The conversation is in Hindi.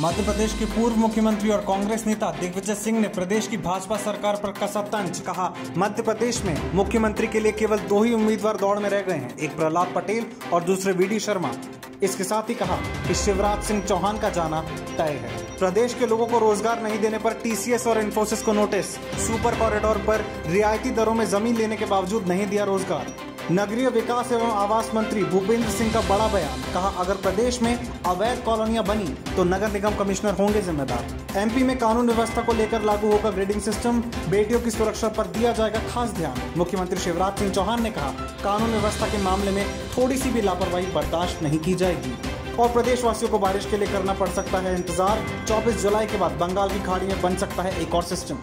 मध्य प्रदेश के पूर्व मुख्यमंत्री और कांग्रेस नेता दिग्विजय सिंह ने प्रदेश की भाजपा सरकार पर कसा तंज कहा। मध्य प्रदेश में मुख्यमंत्री के लिए केवल दो ही उम्मीदवार दौड़ में रह गए हैं, एक प्रहलाद पटेल और दूसरे वीडी शर्मा। इसके साथ ही कहा कि शिवराज सिंह चौहान का जाना तय है। प्रदेश के लोगों को रोज़गार नहीं देने पर टीसीएस और इन्फोसिस को नोटिस। सुपर कॉरिडोर पर रियायती दरों में ज़मीन लेने के बावजूद नहीं दिया रोज़गार। नगरीय विकास एवं आवास मंत्री भूपेंद्र सिंह का बड़ा बयान, कहा, अगर प्रदेश में अवैध कॉलोनियाँ बनी तो नगर निगम कमिश्नर होंगे जिम्मेदार। एमपी में कानून व्यवस्था को लेकर लागू होगा ग्रेडिंग सिस्टम बेटियों की सुरक्षा पर दिया जाएगा खास ध्यान। मुख्यमंत्री शिवराज सिंह चौहान ने कहा, कानून व्यवस्था के मामले में थोड़ी सी भी लापरवाही बर्दाश्त नहीं की जाएगी और प्रदेशवासियों को बारिश के लिए करना पड़ सकता है इंतज़ार। 24 जुलाई के बाद बंगाल की खाड़ी में बन सकता है एक और सिस्टम